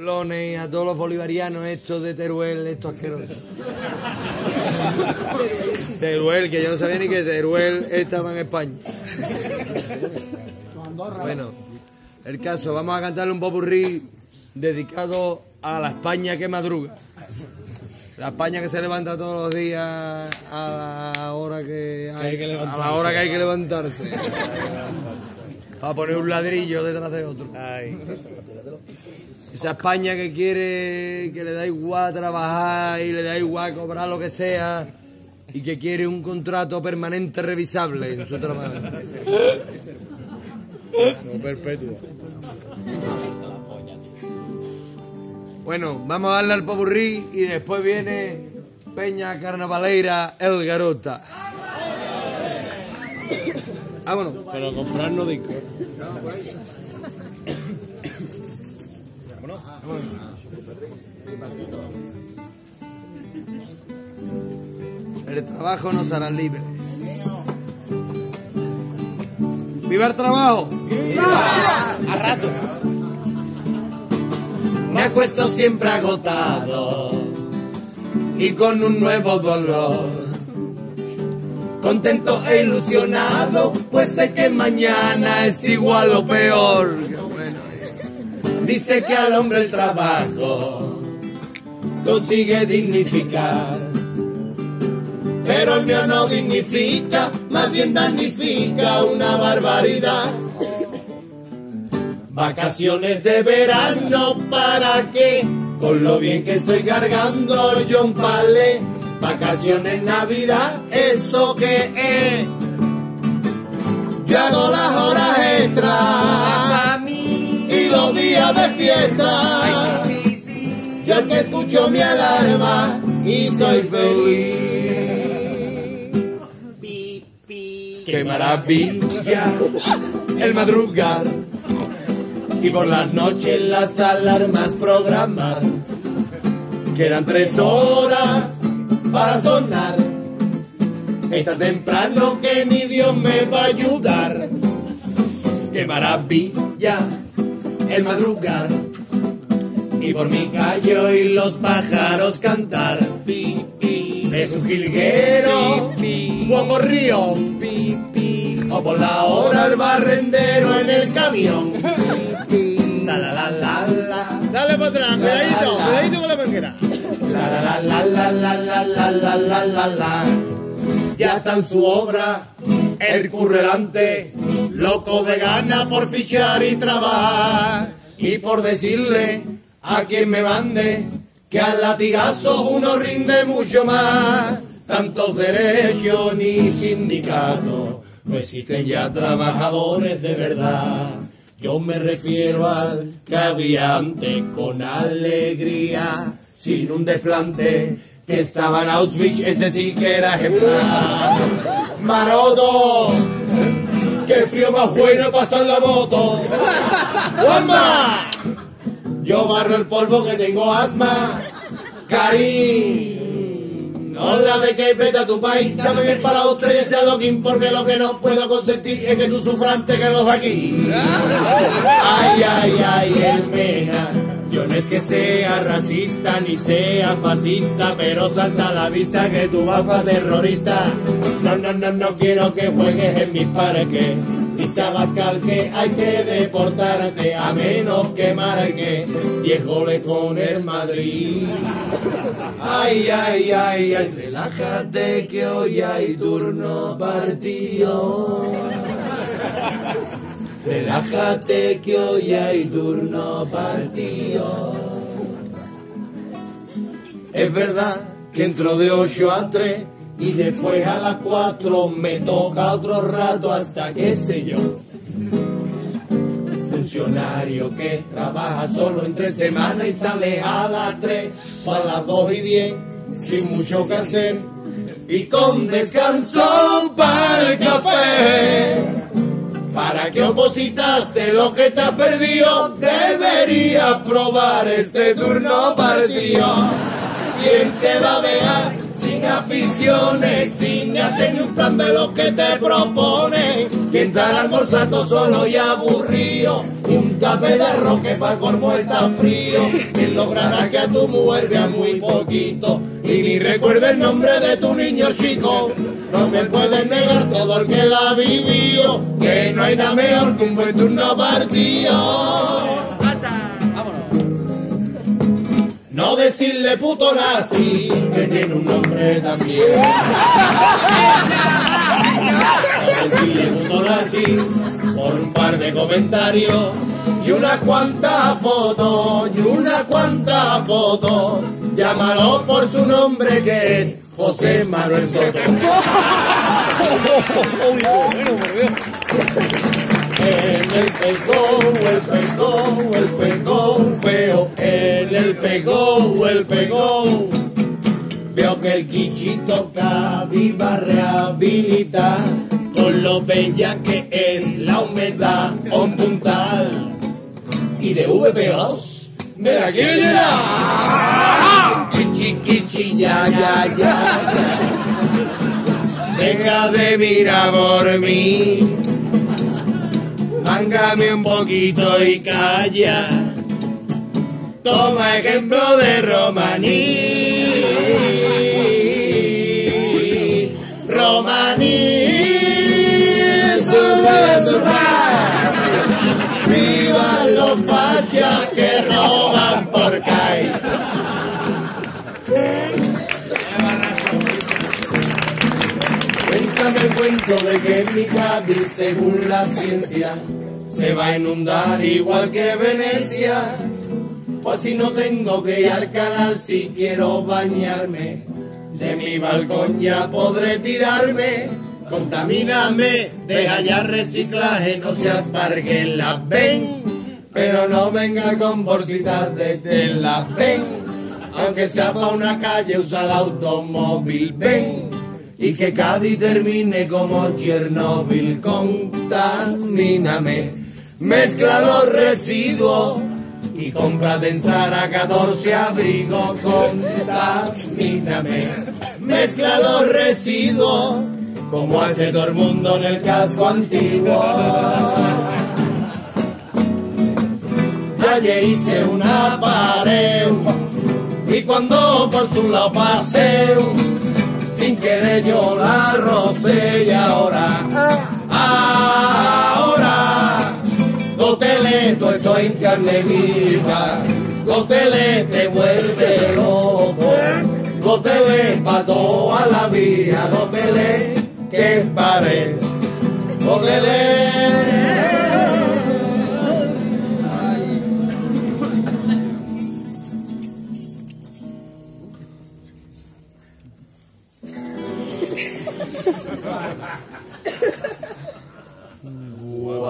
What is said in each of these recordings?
y a todos los bolivarianos estos de Teruel, estos asquerosos. Teruel, que yo no sabía ni que Teruel estaba en España. Bueno, el caso, vamos a cantarle un popurrí dedicado a la España que madruga. La España que se levanta todos los días a la hora que hay, que a la hora que hay que levantarse. Para poner un ladrillo detrás de otro. Esa España que quiere, que le da igual trabajar y le da igual cobrar lo que sea y que quiere un contrato permanente revisable en su trabajo. No perpetuo. Bueno, vamos a darle al popurrí y después viene Peña Carnavaleira El Garota. Vámonos. Pero no disco. El trabajo nos hará libres. ¡Viva el trabajo! A rato. Me acuesto siempre agotado y con un nuevo dolor. Contento e ilusionado, pues sé que mañana es igual o peor. Dice que al hombre el trabajo consigue dignificar. Pero el mío no dignifica, más bien damnifica una barbaridad. Vacaciones de verano, ¿para qué? Con lo bien que estoy cargando yo un palé. Vacaciones Navidad, ¿eso qué es? Yo hago las horas extras días de fiesta. Yo que escucho mi alarma y soy feliz. Qué maravilla el madrugar y por las noches las alarmas programar. Quedan tres horas para sonar. Está temprano que ni Dios me va a ayudar. Qué maravilla el madrugar y por mi callo y los pájaros cantar. Es un jilguero, Juan Río, o por la hora el barrendero en el camión. La la la la la. Dale para atrás, cuidadito, cuidadito con la manguera. La la la la la la la la la la la Ya está en su obra el currelante, loco de gana por fichar y trabajar. Y por decirle a quien me mande que al latigazo uno rinde mucho más. Tantos derechos ni sindicatos, no existen ya trabajadores de verdad. Yo me refiero al que había antes con alegría, sin un desplante, que estaba en Auschwitz, ese sí que era ejemplar. Maroto, qué frío más bueno pasar la moto. ¡Juanma! Yo barro el polvo que tengo asma. Karim, hola de que vete a tu país, dame bien para los tres ese adoquín, porque lo que no puedo consentir es que tú sufrante que los de aquí. Ay, ay, ay, el mena. Yo no es que sea racista ni sea fascista, pero salta a la vista que tú vas para terrorista. No, no, no, no quiero que juegues en mi parque. Y sabes que hay que deportarte a menos que marque viejo le con el Madrid. Ay, ay, ay, ay, relájate que hoy hay turno partido. Relájate que hoy hay turno partido. Es verdad que entro de 8 a 3 y después a las 4 me toca otro rato hasta qué sé yo. Funcionario que trabaja solo entre semanas y sale a las 3 o a las 2 y 10 sin mucho que hacer y con descanso para el café. Para que opositaste lo que te has perdido, deberías probar este turno partido. ¿Quién te va a dejar aficiones, sin hacer ni un plan de lo que te propone. Y entrar al almorzando solo y aburrido, un tape de arroz que para colmo está frío. Quien logrará que a tu mujer vea muy poquito y ni recuerde el nombre de tu niño chico. No me puedes negar todo el que la ha vivido, que no hay nada mejor que un buen turno partido. No decirle puto nazi, que tiene un nombre también. No decirle puto nazi, por un par de comentarios y unas cuantas fotos, y unas cuantas fotos. Llámalo por su nombre que es José Manuel Soto. En el el el pegó, el pegó. Veo que el quichito viva rehabilita con lo bella que es la humedad on puntal. Y de VP2, me la quiero llenar. Quichi, quichi, ya, ya, ya, ya. Deja de mirar por mí. Mángame un poquito y calla. Toma ejemplo de Romaní. Romaní. Surra, surra. Vivan los fachas que roban por CAI. Cuéntame el cuento de que mi Cádiz, según la ciencia, se va a inundar igual que Venecia. Pues si no tengo que ir al canal si quiero bañarme, de mi balcón ya podré tirarme. Contamíname, deja ya reciclaje, no seas la ven. Pero no venga con bolsitas desde la ven. Aunque sea para una calle, usa el automóvil, ven. Y que Cádiz termine como Chernobyl, contamíname. Mezcla los residuos y cómprate en Sara 14 abrigo, contamíname. Mezcla los residuos como hace todo el mundo en el casco antiguo. Ya hice una pared y cuando por su lado paseo, sin querer yo la rocé y ahora, ahora, Estoy en carne viva, Gotele te vuelve loco, Gotele pa' toda la vida, Gotele que pare, Gotele.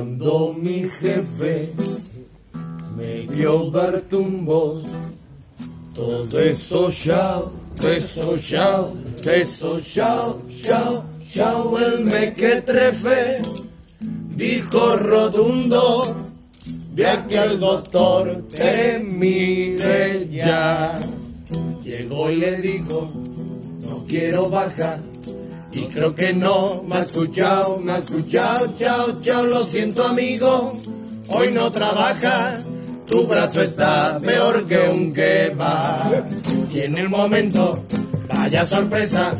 Cuando mi jefe me dio dar tumbos, todo eso chao, eso chao, eso chao, chao, chao, el me que trefe, dijo rotundo, de aquí al doctor te mire ya. Llegó y le dijo, no quiero bajar. Y creo que no me ha escuchado, me ha escuchado, chao, chao, lo siento amigo, hoy no trabajas, tu brazo está peor que un kebab. Y en el momento, vaya sorpresa,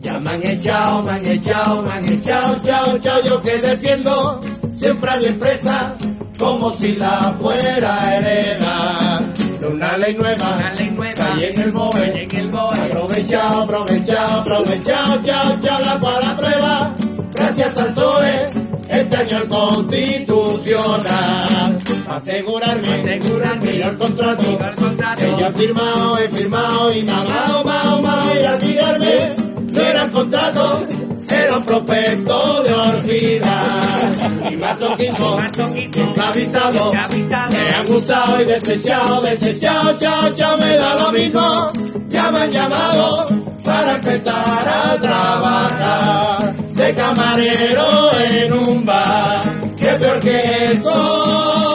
ya me han echado, me han echado, me han echado, chao, chao, yo que defiendo siempre a mi empresa, como si la fuera a heredar. Una ley nueva, Una ley nueva. cae en el BOE, en el BOE. Aprovechado, aprovechado, aprovechado, chao, chao, la para prueba. Gracias al PSOE, el constitucional. Asegurarme, Asegurarme. mira el contrato, contrato. que yo he firmado, he firmado y mamado, mao, mao, y al mirarme, no era el contrato, era un prospecto de orfidad. Y masoquismo, esclavizado, me han usado y desechado, desechado, chao, chao, me da lo mismo. Ya me han llamado para empezar a trabajar de camarero en un bar. Que peor que eso